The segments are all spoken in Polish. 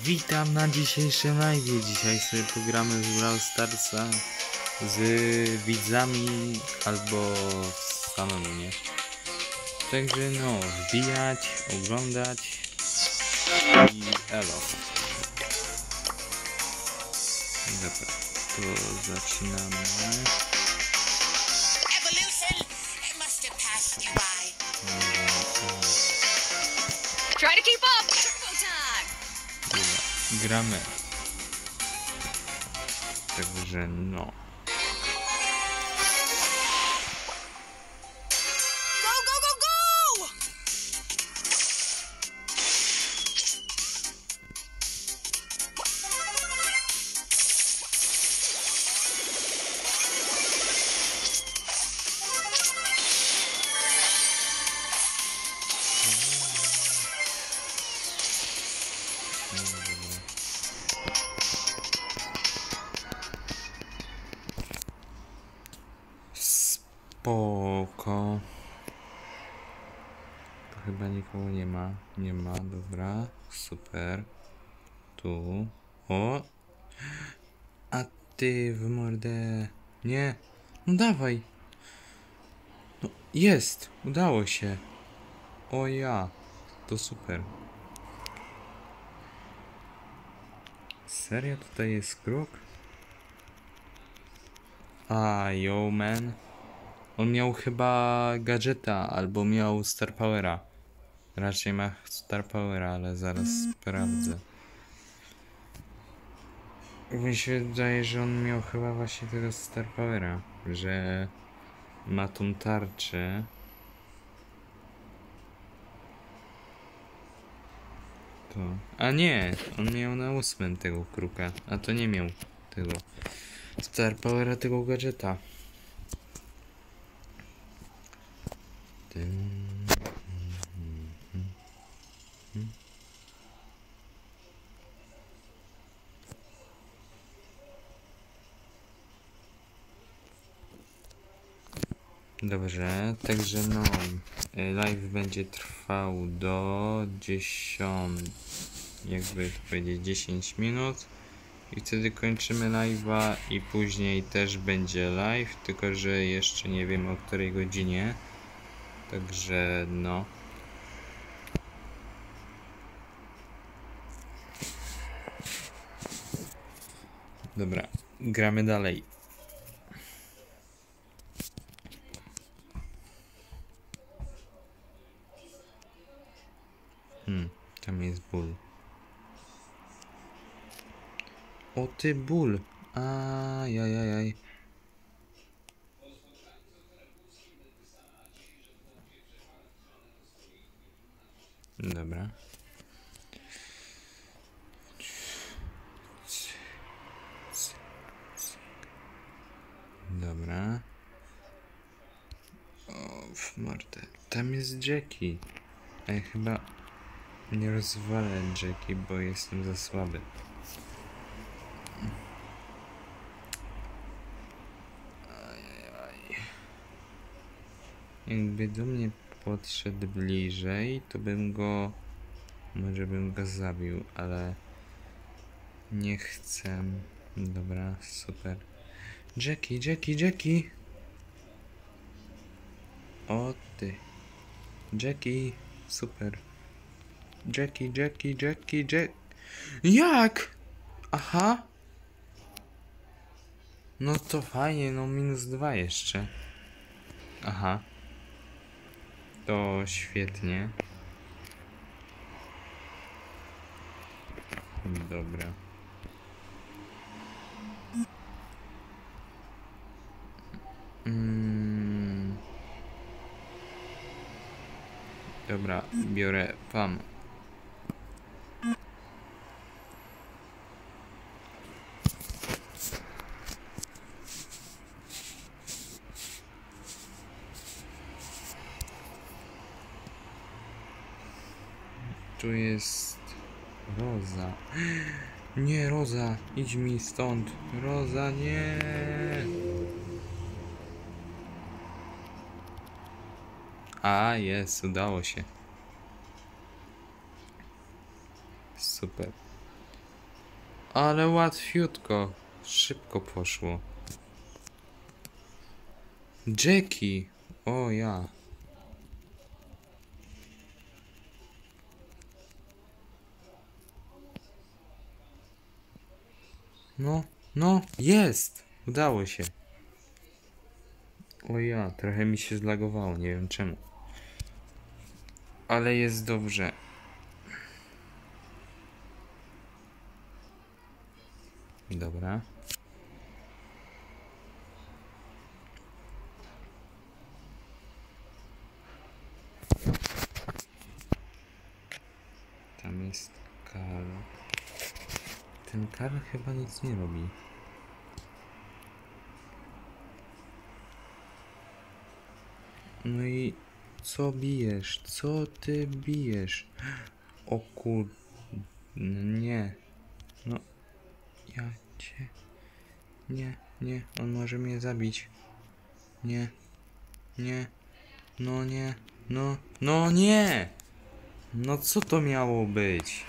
Witam na dzisiejszym live. Dzisiaj sobie pogramy w Brawl Starsa z widzami albo samemu, nie? Także no, wbijać, oglądać i elo. Dobra, to zaczynamy. Gramy. Także no. Spoko. To chyba nikogo nie ma. Nie ma, dobra. Super. Tu. O! A ty w mordę. Nie. No dawaj. No jest. Udało się. O ja. To super. Serio tutaj jest kruk? A, yo man. On miał chyba gadżeta, albo miał Star Powera. Raczej ma Star Powera, ale zaraz sprawdzę. Mi się wydaje, że on miał chyba właśnie tego Star Powera, że ma tą tarczę. To. A nie, on miał na ósmym tego kruka, a to nie miał tego Star Powera, tego gadżeta. Dobrze, także no, y, live będzie trwał do 10, jakby to powiedzieć, 10 minut i wtedy kończymy live'a i później też będzie live, tylko że jeszcze nie wiem o której godzinie. Także no. Dobra, gramy dalej. Hmm, tam jest ból. O ty ból! Ajajajaj. Dobra. Dobra. O, w mordę. Tam jest Jackie. A ja chyba nie rozwalę Jackie, bo jestem za słaby. Jakby do mnie podszedł bliżej, to bym go. Może bym go zabił, ale. Nie chcę. Dobra, super. Jackie, Jackie, Jackie! O ty. Jackie, super. Jackie, Jackie, Jackie, Jack. Jak? Aha. No to fajnie, no minus dwa jeszcze. Aha. To świetnie. Dobra. Mm. Dobra, biorę pam. Tu jest Roza. Nie, Roza, idź mi stąd. Roza, nie. A, jest, udało się. Super. Ale łatwiutko. Szybko poszło. Jackie. O ja. No, no, jest! Udało się. O ja, trochę mi się zlagowało, nie wiem czemu. Ale jest dobrze. Dobra. Tam jest Karl. Ten Karl chyba nic nie robi. No i co bijesz? Co ty bijesz? O kur... Nie. No. Ja cię... Nie, nie. On może mnie zabić. Nie. Nie. No nie. No. No nie! No co to miało być?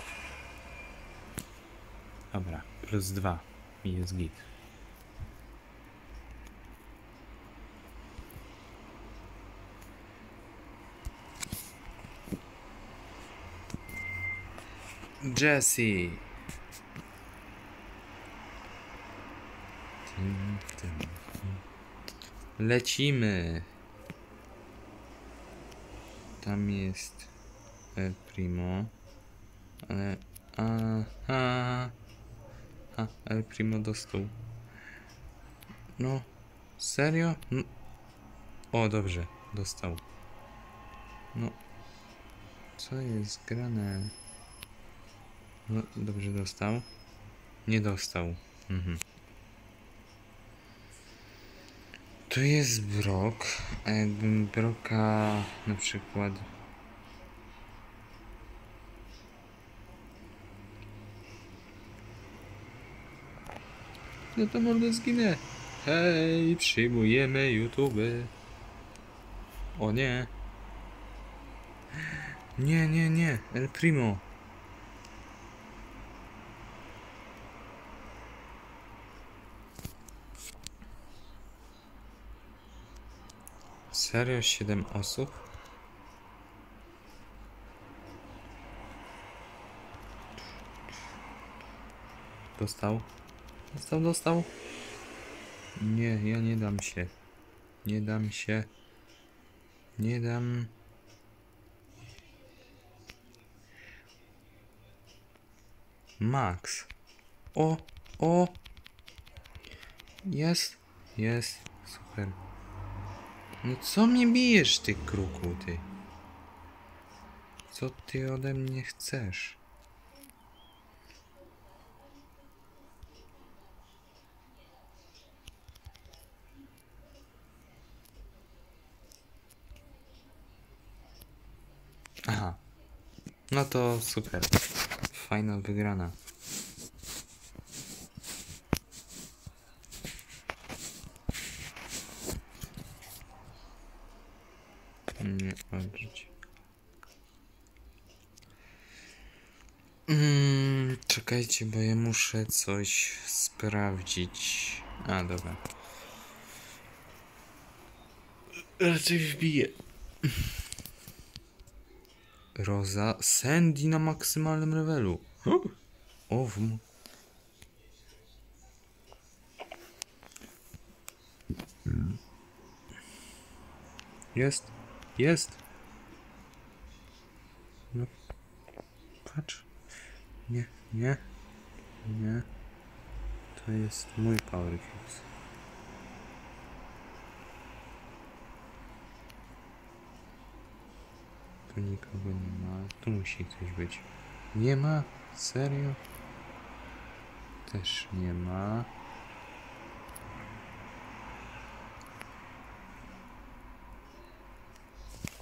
Dobra. Plus dwa. I jest git. Jesse. Lecimy. Tam jest El Primo. Ale. Aha. A, El Primo dostał. No. Serio? No. O, dobrze. Dostał. No. Co jest grane? No, dobrze dostał. Nie dostał. Mhm. To jest Brok. A jakbym Broka na przykład. No to mordę zginę. Hej, przyjmujemy YouTube. O nie. Nie, nie, nie. El Primo. Serio? 7 osób? Dostał? Dostał, dostał? Nie, ja nie dam się. Nie dam się. Nie dam. Max. O, o. Jest, jest, super. No co mnie bijesz, ty kruku, ty? Co ty ode mnie chcesz? Aha. No to super. Fajna wygrana. Nie odrzuć. Mm, czekajcie, bo ja muszę coś sprawdzić. A, dobra. Raczej wbiję. Roza Sandy na maksymalnym levelu. O, w... m- Jest. Jest. No. Patrz. Nie, nie. Nie. To jest mój Power Cubes. Tu nikogo nie ma. Tu musi ktoś być. Nie ma? Serio? Też nie ma.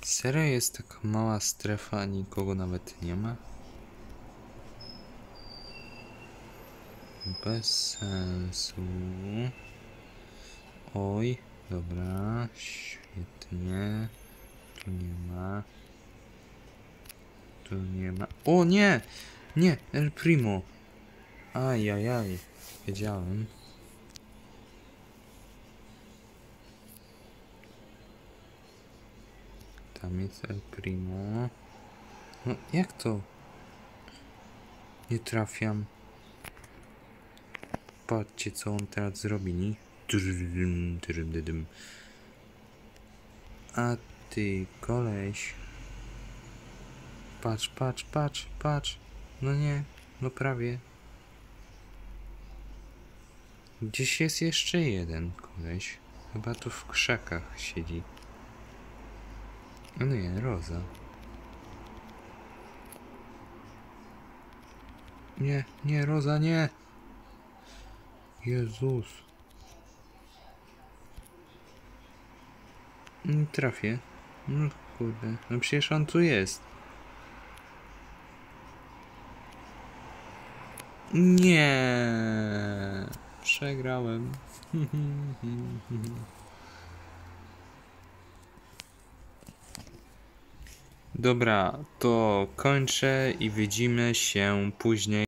Serio jest taka mała strefa, a nikogo nawet nie ma? Bez sensu. Oj, dobra, świetnie. Tu nie ma. Nie ma. O nie! Nie, El Primo. Ajajaj, wiedziałem. Tam jest El Primo. No, jak to? Nie trafiam. Patrzcie, co on teraz zrobili. A ty, koleś. Patrz, patrz, patrz, patrz. No nie, no prawie. Gdzieś jest jeszcze jeden koleś. Chyba tu w krzakach siedzi. No nie, Roza. Nie, nie, Roza, nie! Jezus. Nie trafię. No kurde, no przecież on tu jest. Nie. Przegrałem. Dobra, to kończę i widzimy się później.